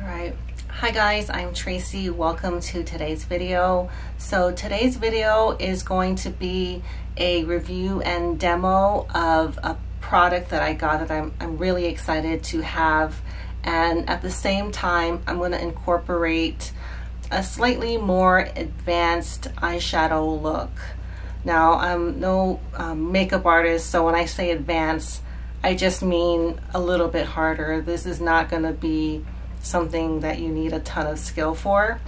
All right. Hi guys, I'm Tracy. Welcome to today's video. So today's video is going to be a review and demo of a product that I got that I'm, I'm really excited to have. And at the same time, I'm going to incorporate a slightly more advanced eyeshadow look. Now, I'm no um, makeup artist, so when I say advanced, I just mean a little bit harder. This is not going to be something that you need a ton of skill for.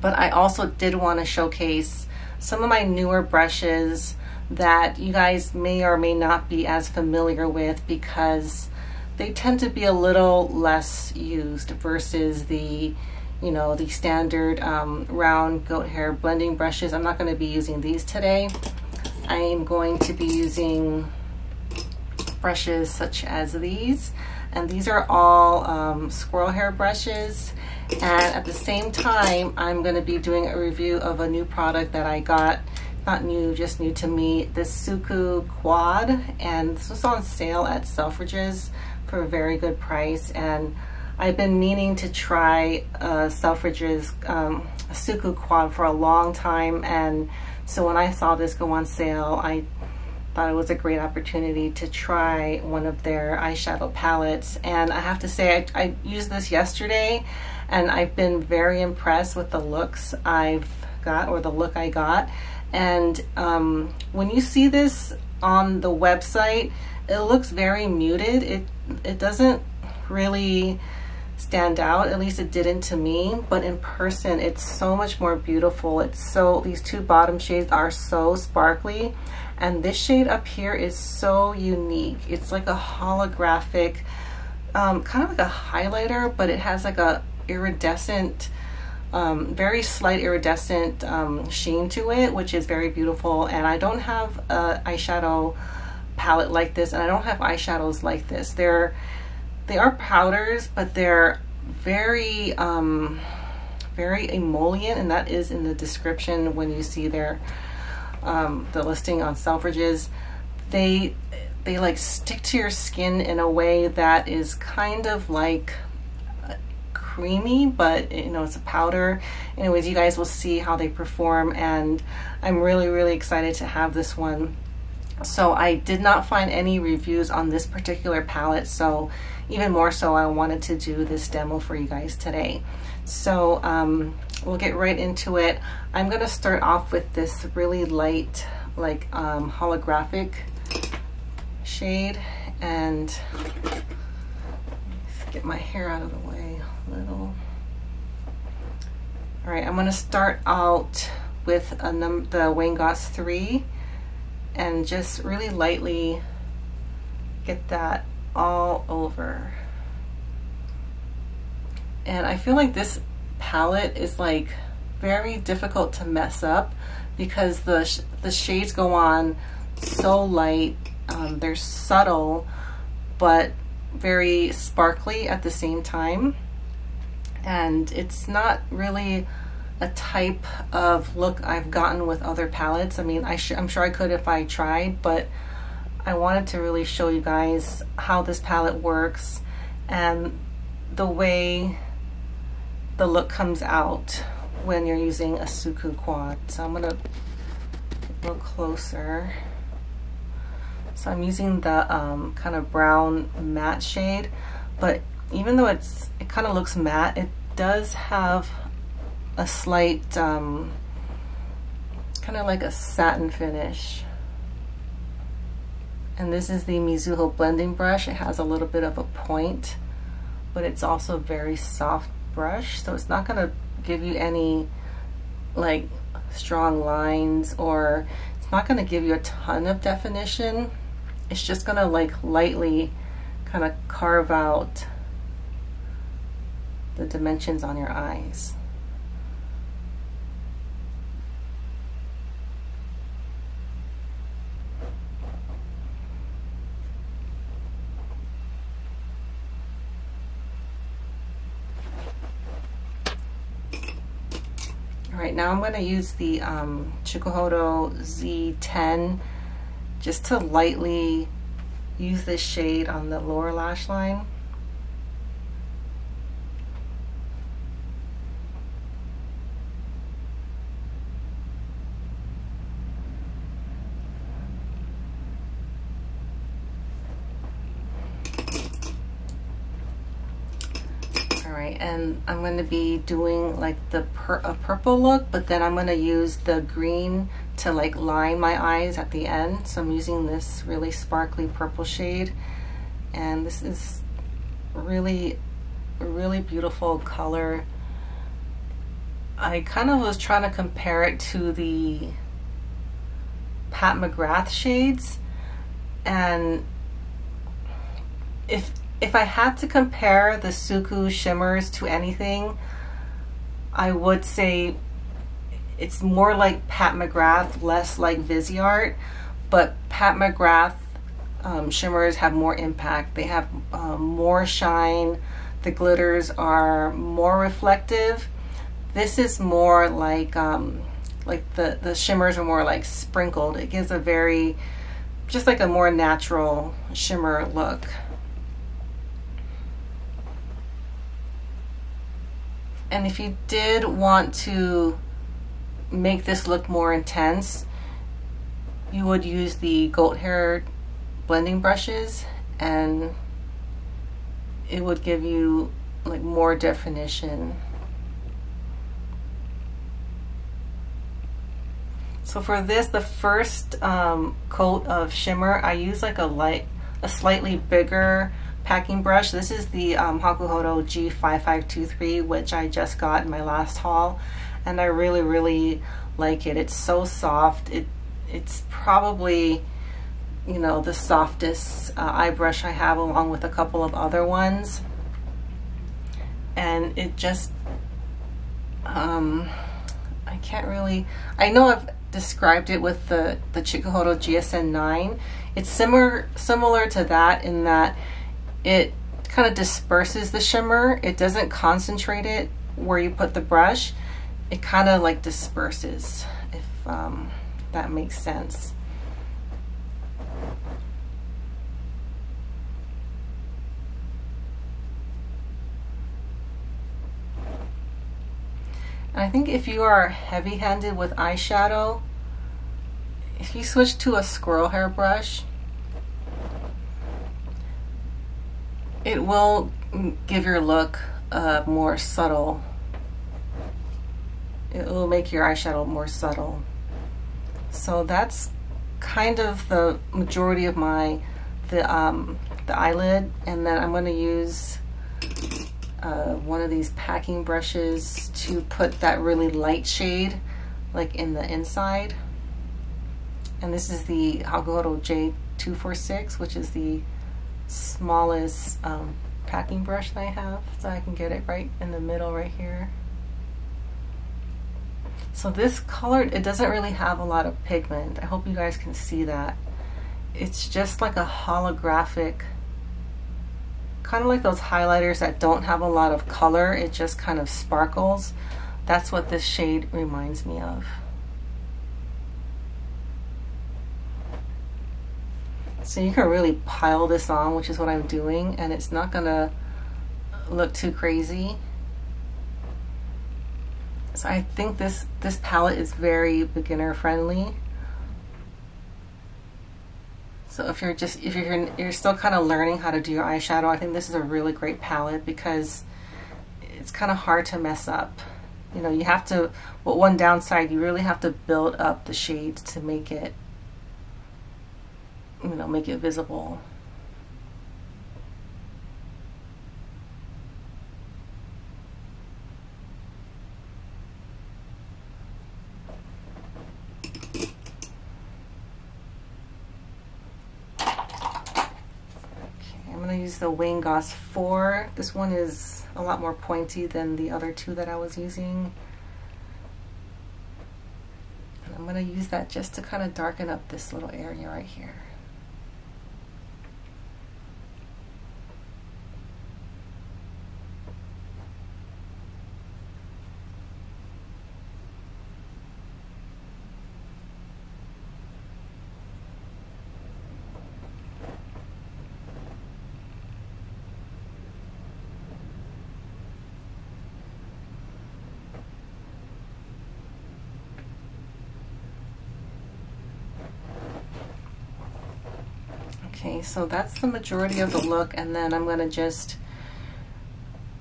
But I also did want to showcase some of my newer brushes that you guys may or may not be as familiar with because they tend to be a little less used versus the you know the standard um, round goat hair blending brushes. I'm not going to be using these today. I am going to be using brushes such as these and these are all um, squirrel hair brushes. And at the same time I'm going to be doing a review of a new product that I got. Not new just new to me. The Suqqu quad. And this was on sale at Selfridges for a very good price. And I've been meaning to try uh, Selfridges um, Suqqu quad for a long time. And so when I saw this go on sale I thought it was a great opportunity to try one of their eyeshadow palettes. And I have to say, I, I used this yesterday and I've been very impressed with the looks I've got or the look I got. And um, when you see this on the website, it looks very muted. It, it doesn't really stand out at least it didn't to me but in person it's so much more beautiful it's so these two bottom shades are so sparkly and this shade up here is so unique. It's like a holographic um, kind of like a highlighter but it has like a iridescent um, very slight iridescent um, sheen to it which is very beautiful. And I don't have a eyeshadow palette like this and I don't have eyeshadows like this. They're they are powders, but they're very, um, very emollient, and that is in the description when you see their um, the listing on Selfridges. They they like stick to your skin in a way that is kind of like creamy, but you know, it's a powder. Anyways, you guys will see how they perform and I'm really, really excited to have this one. So I did not find any reviews on this particular palette. So even more so, I wanted to do this demo for you guys today. So um, we'll get right into it. I'm gonna start off with this really light, like um, holographic shade and get my hair out of the way a little. All right, I'm gonna start out with a num the Wayne Goss 3 and just really lightly get that all over. And I feel like this palette is like very difficult to mess up because the, sh the shades go on so light. Um, they're subtle, but very sparkly at the same time. And it's not really a type of look I've gotten with other palettes. I mean, I I'm sure I could if I tried, but I wanted to really show you guys how this palette works and the way the look comes out when you're using a Suqqu quad. So I'm gonna look closer. So I'm using the um, kind of brown matte shade, but even though it's it kind of looks matte, it does have a slight um, kind of like a satin finish. And this is the Mizuho blending brush. It has a little bit of a point, but it's also very soft brush. So it's not gonna give you any like strong lines or it's not gonna give you a ton of definition. It's just gonna like lightly kind of carve out the dimensions on your eyes. Now I'm going to use the um, Chikuhodo Z10 just to lightly use this shade on the lower lash line. And I'm going to be doing like the pur a purple look, but then I'm going to use the green to like line my eyes at the end. So I'm using this really sparkly purple shade. And this is really, really beautiful color. I kind of was trying to compare it to the Pat McGrath shades. And if if I had to compare the Suqqu shimmers to anything, I would say it's more like Pat McGrath, less like Viseart, but Pat McGrath um, shimmers have more impact. They have um, more shine. The glitters are more reflective. This is more like um, like the the shimmers are more like sprinkled. It gives a very just like a more natural shimmer look. And if you did want to make this look more intense, you would use the goat hair blending brushes and it would give you like more definition. So for this, the first um, coat of shimmer, I use like a light, a slightly bigger packing brush. This is the um, Hakuhodo G5523, which I just got in my last haul. And I really, really like it. It's so soft. It It's probably, you know, the softest uh, eye brush I have along with a couple of other ones. And it just, um, I can't really, I know I've described it with the, the Chikuhodo GSN 9. It's similar, similar to that in that it kind of disperses the shimmer. It doesn't concentrate it where you put the brush. It kind of like disperses, if um, that makes sense. I think if you are heavy-handed with eyeshadow, if you switch to a squirrel hair brush, it will give your look uh, more subtle. It will make your eyeshadow more subtle. So that's kind of the majority of my the um, the eyelid, and then I'm going to use uh, one of these packing brushes to put that really light shade like in the inside. And this is the Hakuhodo J246, which is the smallest um, packing brush that I have so I can get it right in the middle right here. So this color, it doesn't really have a lot of pigment. I hope you guys can see that. It's just like a holographic, kind of like those highlighters that don't have a lot of color. It just kind of sparkles. That's what this shade reminds me of. So you can really pile this on, which is what I'm doing, and it's not gonna look too crazy. So I think this, this palette is very beginner friendly. So if you're just, if you're, you're still kind of learning how to do your eyeshadow, I think this is a really great palette because it's kind of hard to mess up. You know, you have to, well, one downside, you really have to build up the shades to make it you know, make it visible. I'm going to use the Wayne Goss 4. This one is a lot more pointy than the other two that I was using. And I'm going to use that just to kind of darken up this little area right here. So that's the majority of the look and then I'm going to just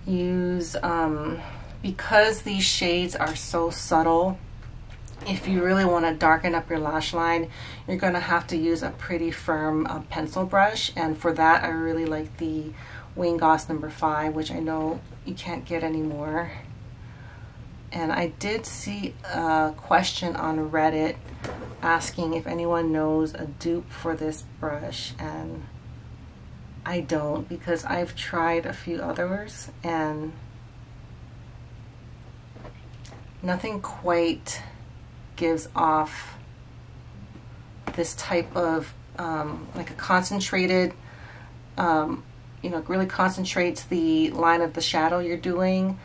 use, um, because these shades are so subtle, if you really want to darken up your lash line, you're going to have to use a pretty firm uh, pencil brush. And for that, I really like the Wayne Goss number five, which I know you can't get anymore. And I did see a question on Reddit asking if anyone knows a dupe for this brush. And I don't because I've tried a few others and nothing quite gives off this type of um, like a concentrated um, you know really concentrates the line of the shadow you're doing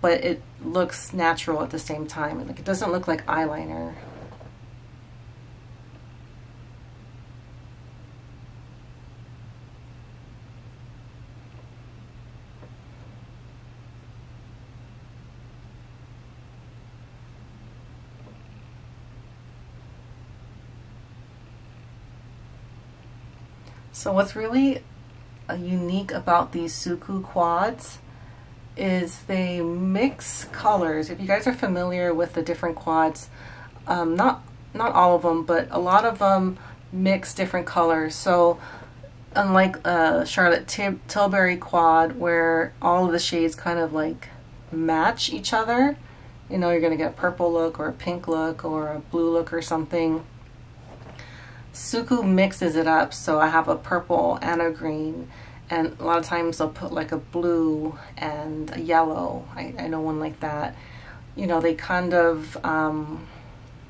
but it looks natural at the same time like it doesn't look like eyeliner So what's really uh, unique about these Suqqu quads is they mix colors. If you guys are familiar with the different quads, um, not not all of them, but a lot of them mix different colors. So unlike uh, Charlotte Tilbury quad where all of the shades kind of like match each other, you know, you're going to get a purple look or a pink look or a blue look or something. Suqqu mixes it up so I have a purple and a green and a lot of times they'll put like a blue and a yellow. I, I know one like that. You know, they kind of, um,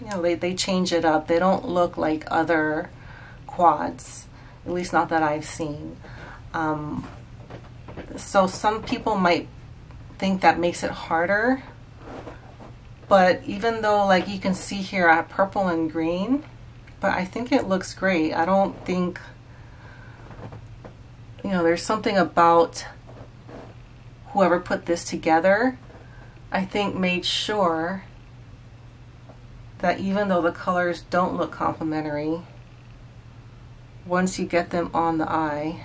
you know, they, they change it up. They don't look like other quads, at least not that I've seen. Um, so some people might think that makes it harder, but even though like you can see here I have purple and green, but I think it looks great. I don't think, you know, there's something about whoever put this together, I think made sure that even though the colors don't look complementary, once you get them on the eye,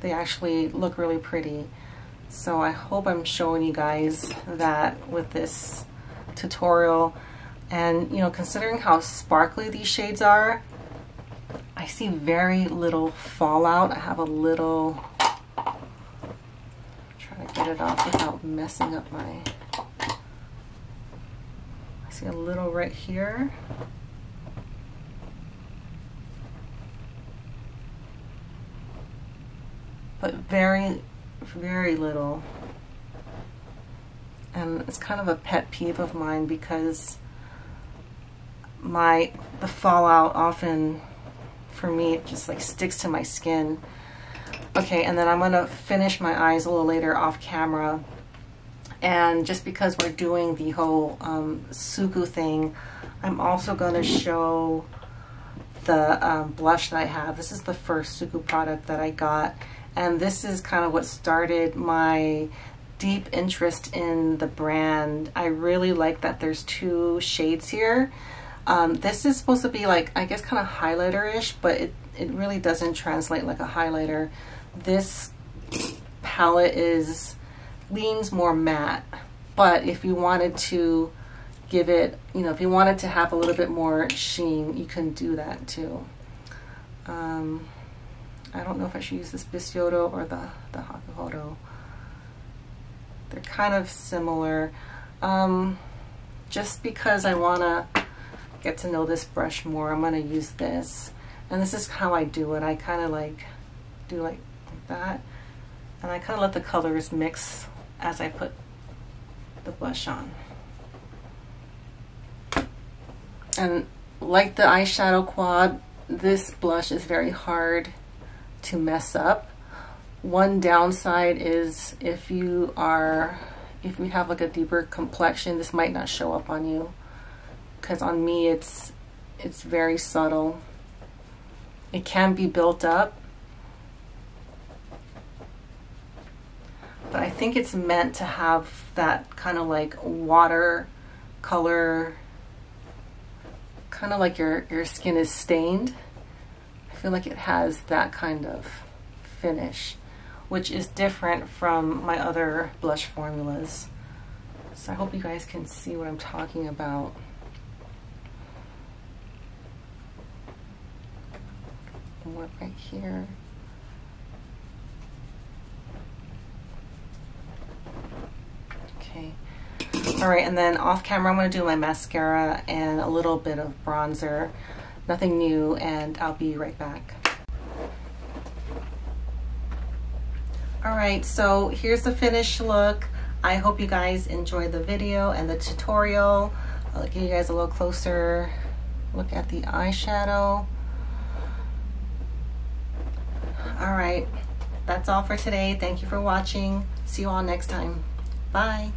they actually look really pretty. So I hope I'm showing you guys that with this tutorial. And, you know, considering how sparkly these shades are, I see very little fallout. I have a little, try to get it off without messing up my, I see a little right here. But very, very little. And it's kind of a pet peeve of mine because my the fallout often for me it just like sticks to my skin. Okay and then I'm gonna finish my eyes a little later off camera. And just because we're doing the whole um, Suqqu thing I'm also gonna show the um, blush that I have. This is the first Suqqu product that I got. And this is kind of what started my deep interest in the brand. I really like that there's two shades here um, this is supposed to be like, I guess kind of highlighter-ish, but it, it really doesn't translate like a highlighter. This palette is, leans more matte, but if you wanted to give it, you know, if you wanted to have a little bit more sheen, you can do that too. Um, I don't know if I should use this Bisyodo or the, the Hakuhodo. They're kind of similar. Um, just because I want to get to know this brush more, I'm going to use this. And this is how I do it. I kind of like do like that. And I kind of let the colors mix as I put the blush on. And like the eyeshadow quad, this blush is very hard to mess up. One downside is if you are, if you have like a deeper complexion, this might not show up on you because on me it's it's very subtle. It can be built up. But I think it's meant to have that kind of like water color, kind of like your, your skin is stained. I feel like it has that kind of finish, which is different from my other blush formulas. So I hope you guys can see what I'm talking about. Work right here. Okay. All right, and then off camera, I'm gonna do my mascara and a little bit of bronzer. Nothing new, and I'll be right back. All right, so here's the finished look. I hope you guys enjoyed the video and the tutorial. I'll give you guys a little closer look at the eyeshadow. All right, that's all for today. Thank you for watching. See you all next time. Bye.